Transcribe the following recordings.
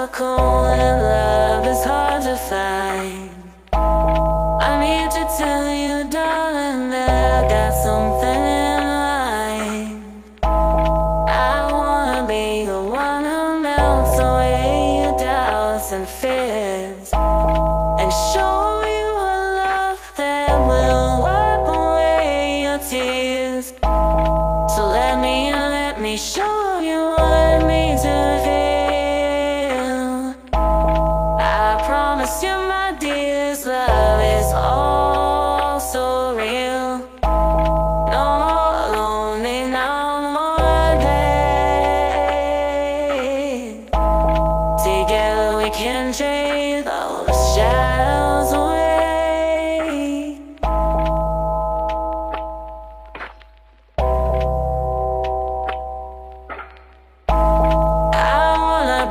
circle and love is hard to find. I need to tell you, darling, that I got something in mind. I wanna be the one who melts away your doubts and fears and show you a love that will wipe away your tears. So let me, let me show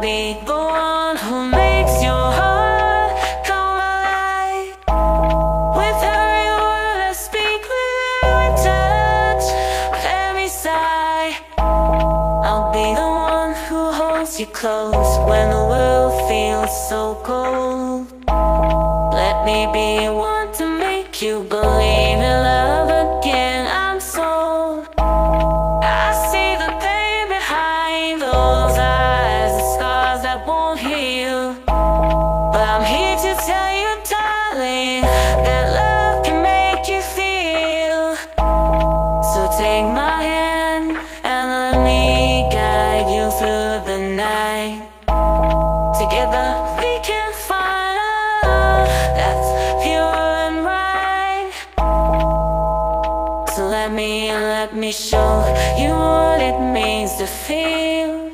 be the one who makes your heart come alive. With every word I speak, with every touch, with every sigh. I'll be the one who holds you close when the world feels so cold. Let me be one to make you believe Together we can find love that's pure and right. So let me, let me show you what it means to feel.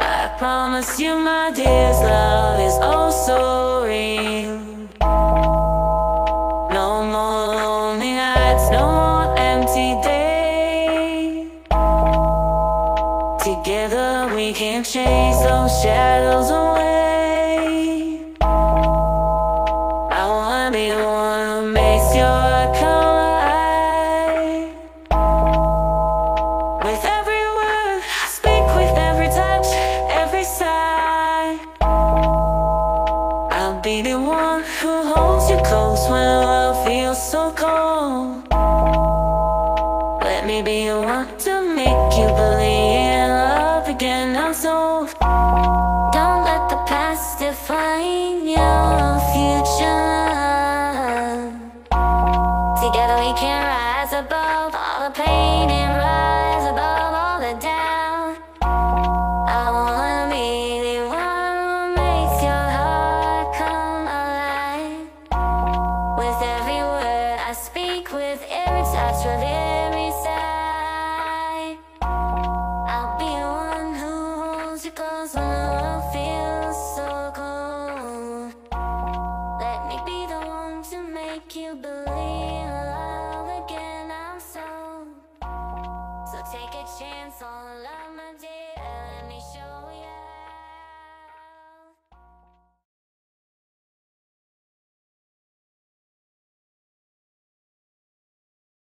I promise you, my dear's love is also real. Together we can chase those shadows away. I wanna be the one who makes your. With every word I speak, with every touch, every sigh. I'll be the one who holds you close when believe